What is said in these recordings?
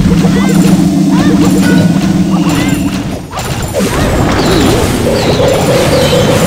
Oh, my God.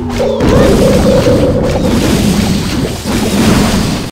Oh, my God.